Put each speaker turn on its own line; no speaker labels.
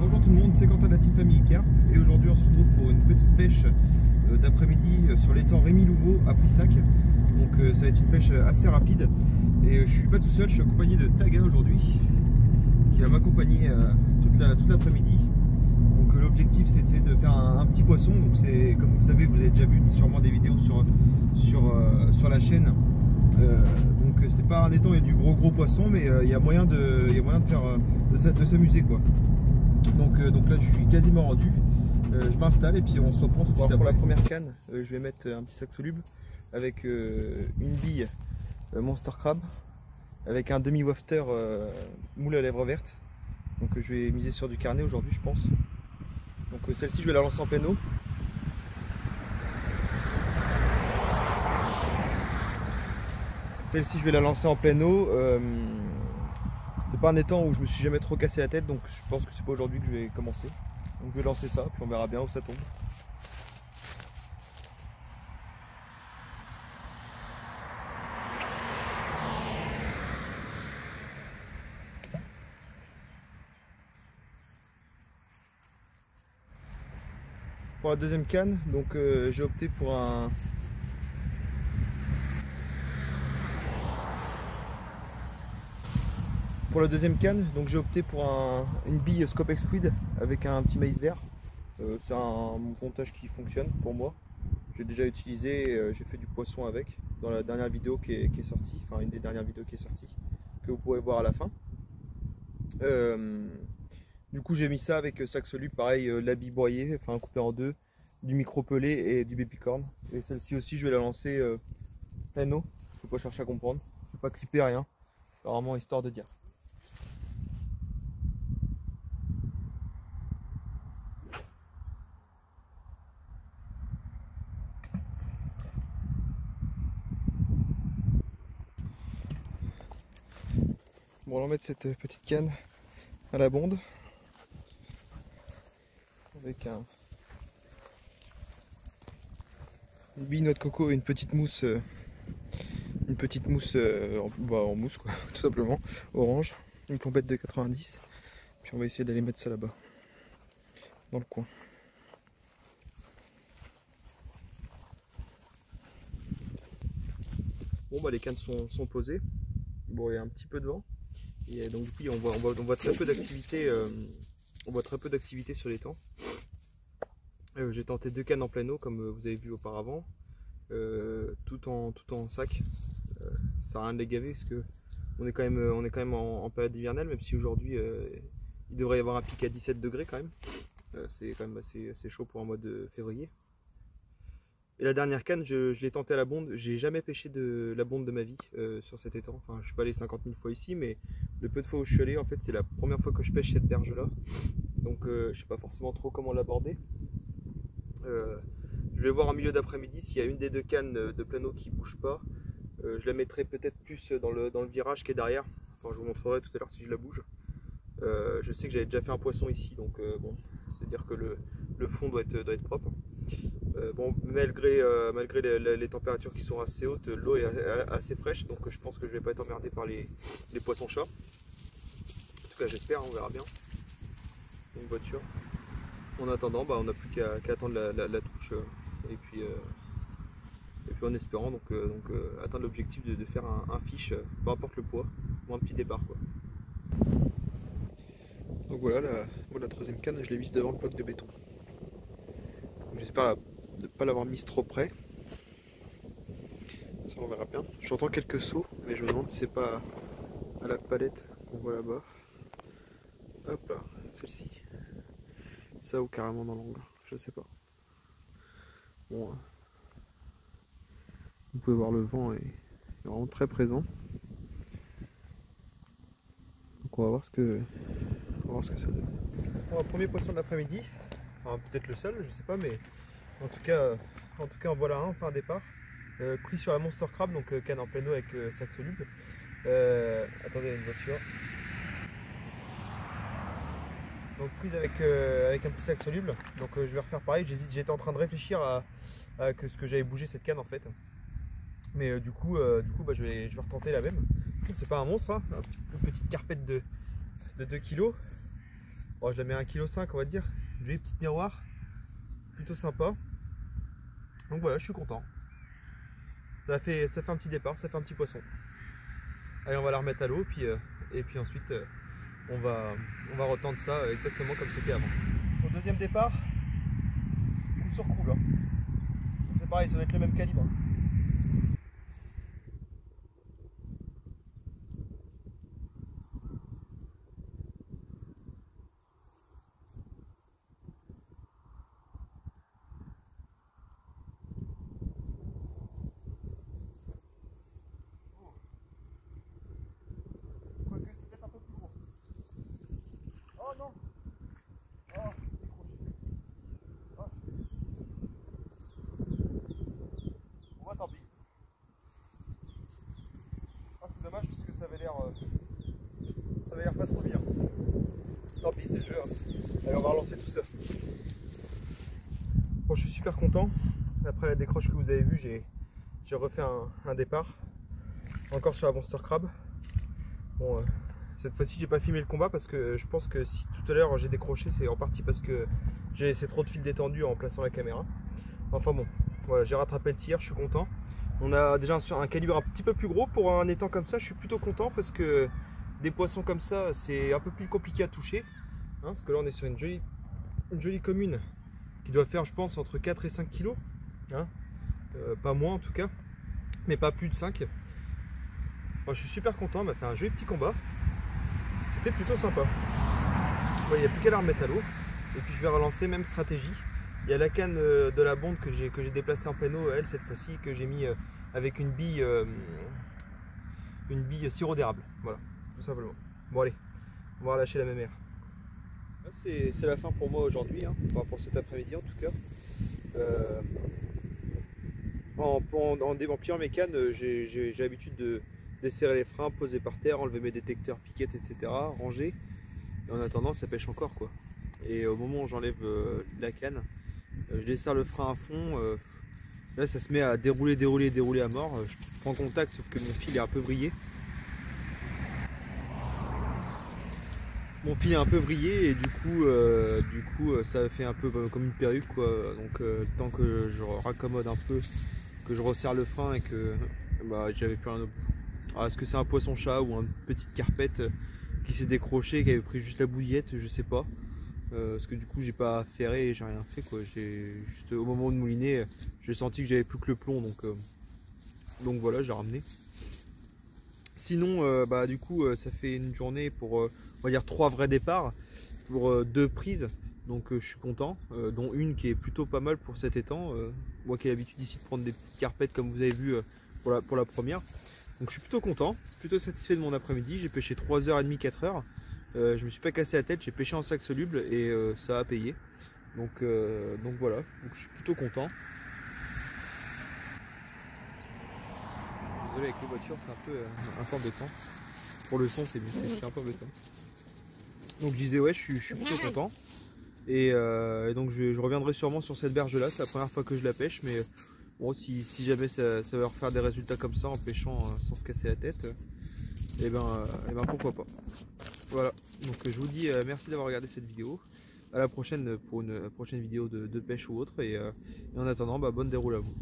bonjour tout le monde, c'est Quentin de la Team Family Car et aujourd'hui on se retrouve pour une petite pêche euh, d'après-midi euh, sur l'étang Rémi Louveau à Prissac. Donc euh, ça va être une pêche assez rapide et je suis pas tout seul, je suis accompagné de Taga aujourd'hui qui va m'accompagner toute l'après-midi. donc l'objectif c'est de faire un, petit poisson, donc c'est comme vous le savez, vous avez déjà vu sûrement des vidéos sur, sur, sur la chaîne. donc c'est pas un étang, il y a du gros gros poisson mais il y a moyen de, y a moyen de de s'amuser quoi. Donc, euh, donc là je suis quasiment rendu. Euh, je m'installe et puis on se reprend tout de suite. pour la première canne, euh, je vais mettre un petit sac soluble avec une bille Monster Crab avec un demi wafter moule à lèvres vertes. Donc je vais miser sur du carnet aujourd'hui je pense. Donc celle-ci je vais la lancer en pleine eau. Celle-ci je vais la lancer en pleine eau. C'est pas un étang où je me suis jamais trop cassé la tête, donc je pense que c'est pas aujourd'hui que je vais commencer. Donc je vais lancer ça, puis on verra bien où ça tombe. Pour la deuxième canne, donc euh, j'ai opté pour un, Pour la deuxième canne, donc j'ai opté pour une bille Scopex Squid avec un petit maïs vert. Euh, c'est un montage qui fonctionne pour moi. J'ai déjà utilisé, euh, j'ai fait du poisson avec dans la dernière vidéo qui est, sortie, enfin une des dernières vidéos qui est sortie, que vous pourrez voir à la fin. Euh, du coup j'ai mis ça avec sac soluble, pareil, la bille broyée, enfin coupé en deux, du micro pelé et du babycorn. Et celle-ci aussi je vais la lancer eau, faut pas chercher à comprendre, vais pas clipper rien, vraiment histoire de dire. Bon, on va mettre cette petite canne à la bonde. Avec un une bille noix de coco et une petite mousse euh, une petite mousse euh, bah, en, mousse quoi, tout simplement orange. Une pompette de 90 puis on va essayer d'aller mettre ça là-bas dans le coin. Bon bah les cannes sont, sont posées. Bon il y a un petit peu de vent donc coup on voit, très peu d'activité euh, on voit très peu d'activité sur les temps. Euh, j'ai tenté deux cannes en plein eau comme vous avez vu auparavant, euh, tout, en, sac. ça sert à rien de les gaver parce que on est quand même, en, période hivernale, même si aujourd'hui il devrait y avoir un pic à 17 degrés quand même. c'est quand même assez, chaud pour un mois de février. Et la dernière canne, je, l'ai tenté à la bonde. J'ai jamais pêché de la bonde de ma vie euh, sur cet étang. Enfin, je suis pas allé 50 000 fois ici, mais le peu de fois où je suis allé, en fait, c'est la première fois que je pêche cette berge-là. Donc, euh, je sais pas forcément trop comment l'aborder. Euh, je vais voir en milieu d'après-midi s'il y a une des deux cannes de plein eau qui bouge pas. je la mettrai peut-être plus dans le, virage qui est derrière. Enfin, je vous montrerai tout à l'heure si je la bouge. je sais que j'avais déjà fait un poisson ici, donc bon, c'est à dire que le, le fond doit être, doit être propre. Euh, bon, malgré, euh, les, températures qui sont assez hautes, l'eau est assez fraîche, donc je pense que je vais pas être emmerdé par les, poissons chats. En tout cas, j'espère, on verra bien. Une voiture. En attendant, bah, on n'a plus qu'à attendre la, touche euh, et puis, en espérant donc, atteindre l'objectif de, faire un, fiche, peu importe le poids, ou un petit départ. Quoi. Donc voilà, la, la troisième canne, je l'ai mise devant le bloc de béton. J'espère ne pas l'avoir mise trop près. Ça on verra bien. J'entends quelques sauts, mais je me demande si c'est pas à la palette qu'on voit là-bas. Hop là, celle-ci. Ça ou carrément dans l'angle, je sais pas. Bon, hein. vous pouvez voir le vent est vraiment très présent. Donc on va voir ce que, on va voir ce que ça donne. premier poisson de l'après-midi, enfin, peut-être le seul, je sais pas, mais en tout cas, euh, en tout cas, voilà un, un départ. Euh, pris sur la Monster Crab, donc euh, canne en plein eau avec sac soluble. attendez, une voiture. Donc prise avec, avec un petit sac soluble. Donc je vais refaire pareil. J'étais en train de réfléchir à, que ce que j'avais bougé cette canne en fait. Mais du coup, du coup bah, je, vais, je vais retenter la même. C'est pas un monstre, hein, une petite carpette de, de 2 kg. Bon, je la mets à 1,5 kg on va dire. Joli petit miroir. Plutôt sympa. Donc voilà, je suis content. Ça fait, ça fait un petit départ, ça fait un petit poisson. Allez, on va la remettre à l'eau, puis, euh, et puis ensuite, euh, on, va, on va retendre ça euh, exactement comme c'était avant. Deuxième départ, coup sur coup là. C'est pareil, ça va être le même calibre. ça euh, ça avait l'air pas trop bien. Tant pis, c'est le jeu. Hein. Allez, on va relancer tout ça. Bon, je suis super content. Après la décroche que vous avez vue, j'ai refait un, départ. Encore sur la Monster Crab. Bon, euh, cette fois-ci, j'ai pas filmé le combat parce que je pense que si tout à l'heure j'ai décroché, c'est en partie parce que j'ai laissé trop de fil détendu en plaçant la caméra. Enfin bon, voilà, j'ai rattrapé le tir, je suis content. On a déjà un, calibre un petit peu plus gros pour un étang comme ça. Je suis plutôt content parce que des poissons comme ça, c'est un peu plus compliqué à toucher. Hein, parce que là, on est sur une jolie, une jolie commune qui doit faire, je pense, entre 4 et 5 kg. Hein. Euh, pas moins en tout cas, mais pas plus de 5. Moi, je suis super content. On m'a fait un joli petit combat. C'était plutôt sympa. Il n'y a plus qu'à la remettre à l'eau. Et puis, je vais relancer même stratégie. Il y a la canne euh, de la bonde que j'ai déplacée en plein eau, elle cette fois-ci, que j'ai mis euh, avec une bille, euh, une bille sirop d'érable. Voilà, tout simplement. Bon allez, on va relâcher la même air. C'est la fin pour moi aujourd'hui, hein, pour cet après-midi en tout cas. en, en, mes cannes, j'ai l'habitude de desserrer les freins, poser par terre, enlever mes détecteurs, piquettes, etc., ranger. Et en attendant, ça pêche encore quoi. Et au moment où j'enlève la canne, je desserre le frein à fond. Euh, là, ça se met à dérouler, dérouler, dérouler à mort. Euh, je prends contact, sauf que mon fil est un peu vrillé. Mon fil est un peu vrillé et du coup, du coup ça fait un peu comme une perruque. Quoi. Donc, tant que je raccommode un peu, que je resserre le frein et que bah, j'avais plus rien au bout. Est-ce que c'est un poisson-chat ou une petite carpette qui s'est décroché, qui avait pris juste la bouillette? Je sais pas. Euh, parce que du coup j'ai pas ferré et j'ai rien fait quoi. J'ai juste au moment de mouliner, j'ai senti que j'avais plus que le plomb donc euh, voilà j'ai ramené. Sinon euh, bah du coup ça fait une journée pour on va dire trois vrais départs pour deux prises donc je suis content dont une qui est plutôt pas mal pour cet étang moi qui ai l'habitude ici de prendre des petites carpettes comme vous avez vu pour la, pour la première donc je suis plutôt content plutôt satisfait de mon après-midi j'ai pêché 3h30 4h euh, je me suis pas cassé la tête, j'ai pêché en sac soluble et euh, ça a payé. Donc, euh, donc voilà, donc, je suis plutôt content. Désolé avec les voitures, c'est un peu, un peu embêtant. Pour le son, c'est un peu embêtant. Donc je disais ouais, je suis, plutôt content. Et, donc je, reviendrai sûrement sur cette berge là, c'est la première fois que je la pêche, mais bon si, jamais ça, va refaire des résultats comme ça en pêchant sans se casser la tête, et eh ben, et eh ben pourquoi pas. Voilà, donc je vous dis euh, merci d'avoir regardé cette vidéo. À la prochaine pour une prochaine vidéo de, pêche ou autre. Et, euh, en attendant, bah, bonne déroule à vous.